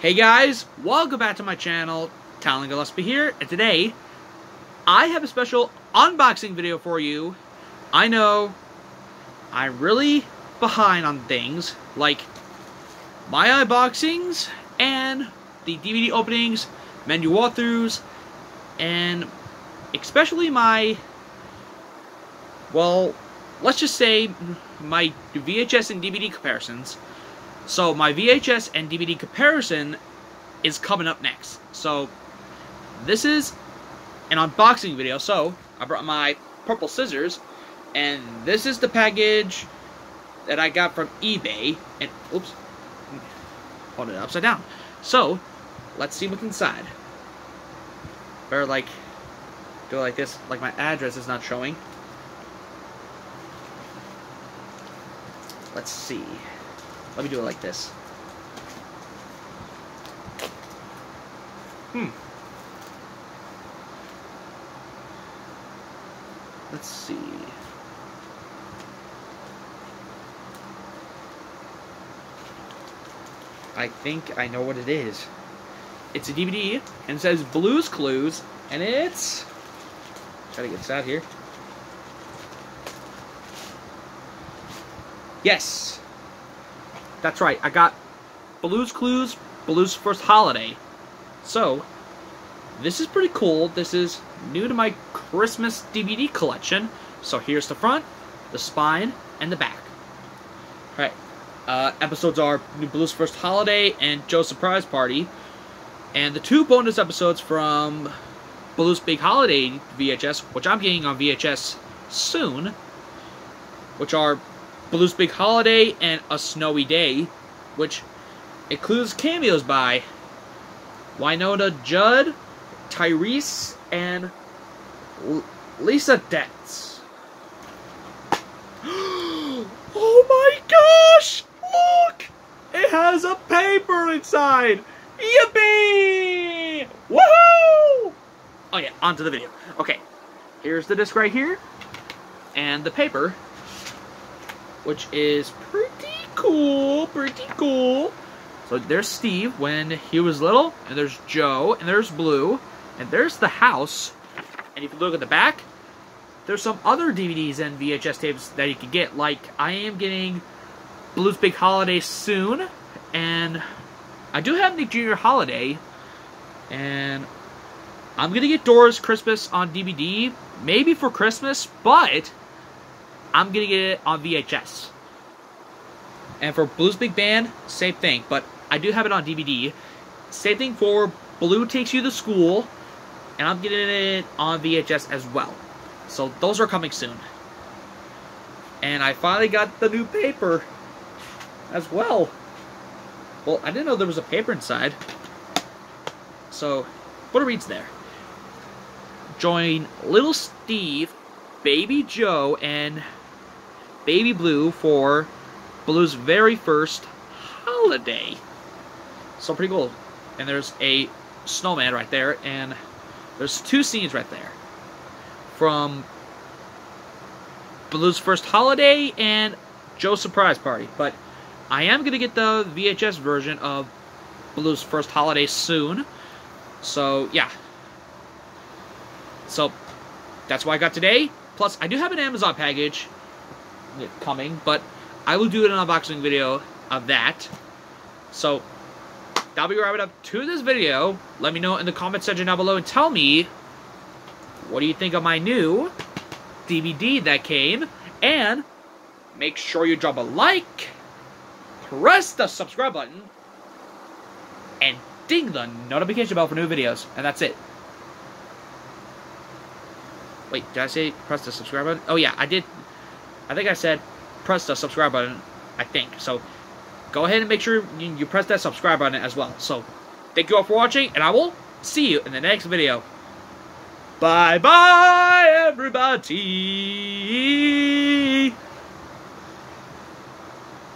Hey guys, welcome back to my channel, Talan Gillespie here, and today I have a special unboxing video for you. I know I'm really behind on things like my unboxings and the DVD openings, menu walkthroughs, and especially my, well, let's just say my VHS and DVD comparisons. So my VHS and DVD comparison is coming up next. So this is an unboxing video. So I brought my purple scissors, and this is the package that I got from eBay. And oops, hold it upside down. So let's see what's inside. Better like do it like this, like my address is not showing. Let's see. Let me do it like this. Hmm. Let's see. I think I know what it is. It's a DVD, and says Blues Clues, and it's... Try to get this out here. Yes, that's right, I got Blues Clues, Blues First Holiday. So, this is pretty cool. This is new to my Christmas DVD collection. So here's the front, the spine, and the back. Alright, uh, episodes are New Blues First Holiday and Joe's Surprise Party. And the two bonus episodes from Blues Big Holiday VHS, which I'm getting on VHS soon, which are Blues Big Holiday, and A Snowy Day, which includes cameos by Wynonna Judd, Tyrese, and L Lisa Dents. oh my gosh! Look! It has a paper inside! Yippee! Woohoo! Oh yeah, onto the video. Okay, here's the disc right here, and the paper which is pretty cool, pretty cool. So there's Steve when he was little, and there's Joe, and there's Blue, and there's the house. And if you look at the back, there's some other DVDs and VHS tapes that you can get. Like, I am getting Blues Big Holiday soon, and I do have Nick Jr. Holiday, and I'm gonna get Dora's Christmas on DVD, maybe for Christmas, but I'm gonna get it on VHS. And for Blues Big Band, same thing, but I do have it on DVD. Same thing for Blue Takes You to School, and I'm getting it on VHS as well. So those are coming soon. And I finally got the new paper as well. Well, I didn't know there was a paper inside. So, what it reads there. Join Little Steve, Baby Joe, and Baby Blue for Blue's very first holiday. So pretty cool. And there's a snowman right there, and there's two scenes right there. From Blue's first holiday and Joe's surprise party. But I am going to get the VHS version of Blue's first holiday soon. So, yeah. So, that's what I got today. Plus, I do have an Amazon package coming, but I will do an unboxing video of that. So, that'll be wrapping up to this video. Let me know in the comment section down below and tell me what do you think of my new DVD that came. And make sure you drop a like, press the subscribe button, and ding the notification bell for new videos. And that's it. Wait, did I say press the subscribe button? Oh yeah, I did I think I said press the subscribe button, I think. So go ahead and make sure you press that subscribe button as well. So thank you all for watching, and I will see you in the next video. Bye-bye, everybody!